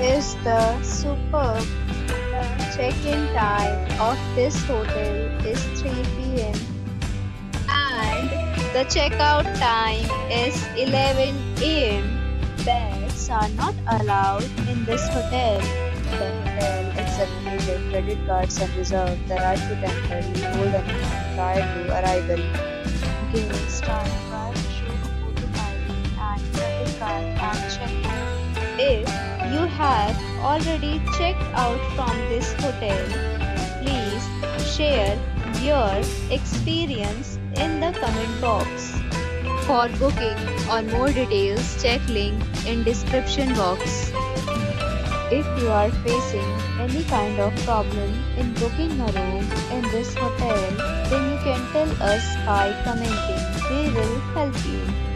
is the superb. Check-in time of this hotel is 3 p.m. and the checkout time is 11 a.m. Pets are not allowed in this hotel. The hotel accepts major credit cards and reserves the right to temporarily hold an amount prior to arrival. Guests are required to show a photo ID and credit card at check-in. If have already checked out from this hotel, please share your experience in the comment box. For booking or more details, check link in description box. If you are facing any kind of problem in booking a room in this hotel, then you can tell us by commenting. We will help you.